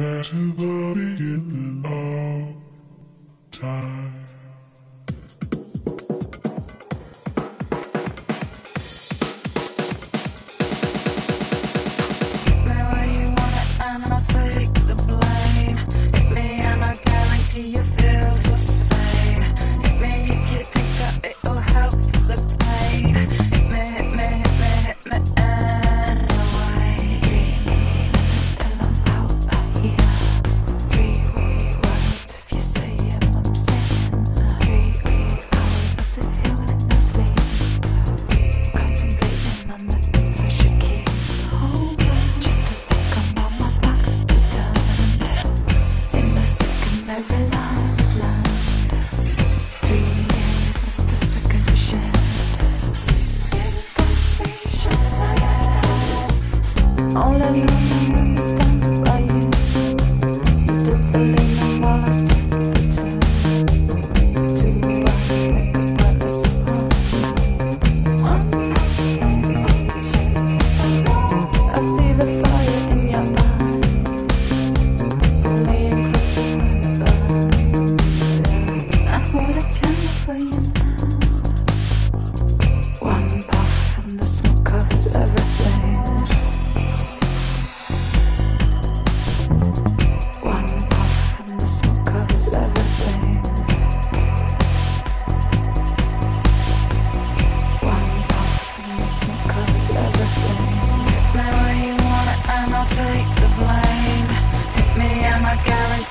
There's nobody in time. Where you take the blame? Me, guarantee Thank you.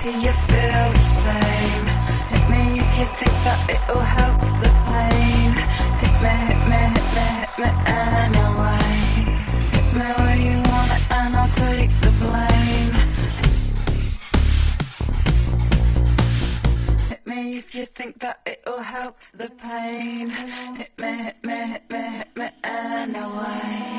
do you feel the same? Hit me if you think that it'll help the pain. Hit me, hit me, hit me, hit me anyway. Hit me where you want it and I'll take the blame. Hit me if you think that it'll help the pain. Hit me, hit me, hit me, hit me anyway.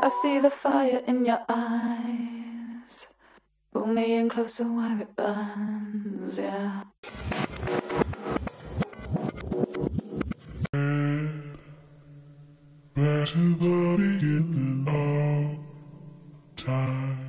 I see the fire in your eyes. Pull me in closer where it burns, yeah. Better body in and out time.